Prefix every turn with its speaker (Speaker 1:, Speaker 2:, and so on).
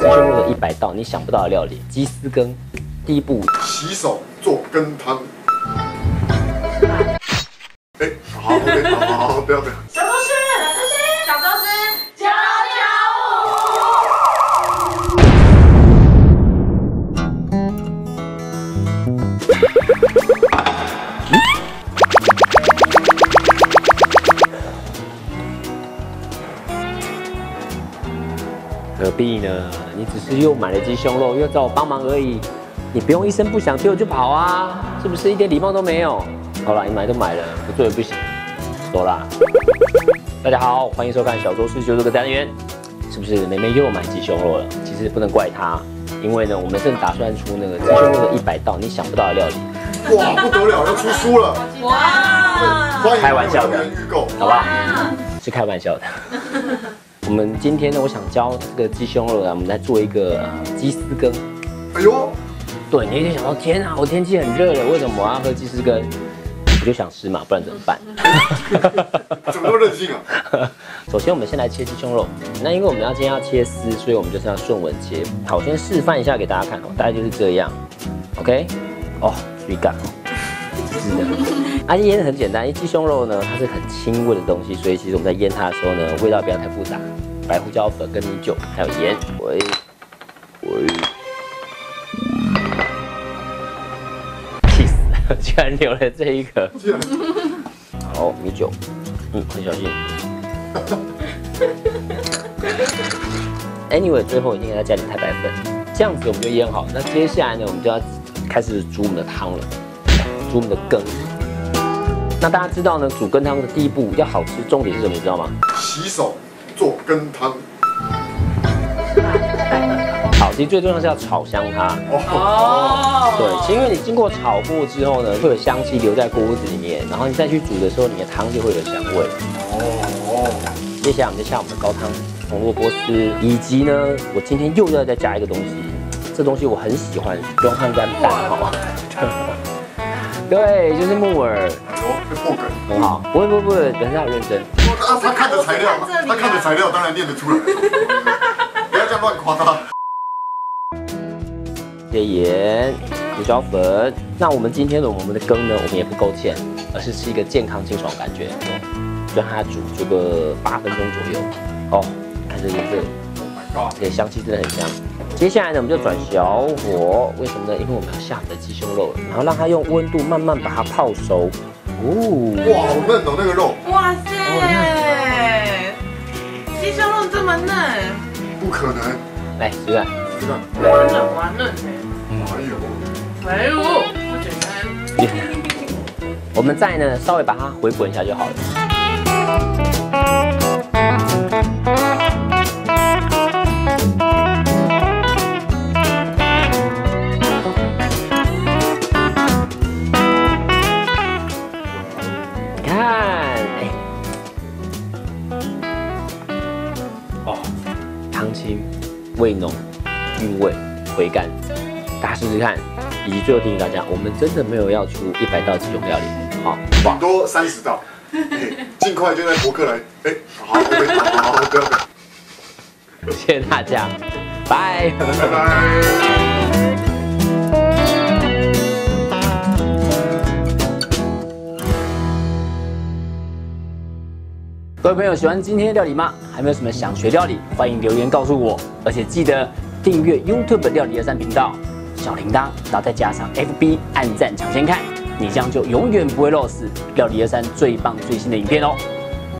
Speaker 1: 鸡胸肉的一百道你想不到的料理，鸡丝羹。第一步，
Speaker 2: 洗手做羹汤。哎，好好好好，不要不要。
Speaker 1: 何必呢？你只是又买了鸡胸肉，又找我帮忙而已，你不用一声不响丢就跑啊，是不是一点礼貌都没有？好了，你买都买了，不做也不行，走啦。大家好，欢迎收看小周四九这个单元，是不是梅梅又买鸡胸肉了？其实不能怪她，因为呢，我们正打算出那个鸡胸肉的一百道你想不到的料理。
Speaker 2: 哇，不得了，要出书了！哇，
Speaker 1: 开玩笑的
Speaker 2: 预购，
Speaker 1: 好不好？是开玩笑的。我们今天呢，我想教这个鸡胸肉啊，我们来做一个鸡丝羹。
Speaker 2: 哎呦，
Speaker 1: 对，你一定想到，天啊，我天气很热了，为什么我要喝鸡丝羹？我就想吃嘛，不然怎么办？
Speaker 2: 怎么那么任性啊？
Speaker 1: 首先，我们先来切鸡胸肉。那因为我们要今天要切丝，所以我们就是要顺纹切。好，我先示范一下给大家看哦，大概就是这样。OK，哦，水感哦，是的。啊，腌的很简单，因为鸡胸肉呢，它是很轻味的东西，所以其实我们在腌它的时候呢，味道不要太复杂。白胡椒粉跟米酒还有盐，喂喂，气死，居然留了这一个。好，米酒，嗯，很小心。Anyway，最后一定要加点太白粉，这样子我们就腌好。那接下来呢，我们就要开始煮我们的汤了，煮我们的羹。那大家知道呢，煮羹汤的第一步要好吃，重点是什么？你知道吗？
Speaker 2: 洗手做羹汤。
Speaker 1: 好，其实最重要是要炒香它。
Speaker 2: 哦，
Speaker 1: 对，其实因为你经过炒过之后呢，会有香气留在锅子里面，然后你再去煮的时候，你的汤就会有香味。
Speaker 2: 哦，
Speaker 1: 接下来我们就下我们的高汤、红萝卜丝，以及呢，我今天又要再加一个东西，这东西我很喜欢，不用汉干蛋哈。对，就是木耳，
Speaker 2: 哎呦，这破梗。
Speaker 1: 很好。不会不会不会，等一下我认真。
Speaker 2: 他，他看的材料嘛，他看的材料当然念得出来。不要这样乱夸他。
Speaker 1: 些盐、胡椒粉。那我们今天的我们的羹呢，我们也不勾芡，而是吃一个健康清爽的感觉。就让它煮煮个八分钟左右。哦，看这颜色
Speaker 2: ，Oh！
Speaker 1: 这个香气真的很香。接下来呢，我们就转小火，为什么呢？因为我们要下我们的鸡胸肉，然后让它用温度慢慢把它泡熟。哦，
Speaker 2: 哇，好嫩哦，那个肉，
Speaker 3: 哇塞，鸡胸肉这么嫩，
Speaker 2: 不可能。
Speaker 1: 来试看。
Speaker 2: 你看，
Speaker 3: 哇嫩完嫩
Speaker 2: 哎呦，
Speaker 3: 哎呦，不简单。
Speaker 1: 我们再呢稍微把它回滚一下就好了。看，哎，哦，汤清、味浓、韵味、回甘，大家试试看。以及最后提醒大家，我们真的没有要出一百道几种料理，好？
Speaker 2: 多三十道。哎尽快就在博客来。哎，好好，好，好，不要，不要，
Speaker 1: 谢谢大家，拜。
Speaker 2: 拜拜。
Speaker 1: 各位朋友，喜欢今天的料理吗？还没有什么想学料理，欢迎留言告诉我，而且记得订阅 YouTube 料理二三频道，小铃铛，然后再加上 FB 按赞抢先看，你这样就永远不会漏死料理二三最棒最新的影片哦。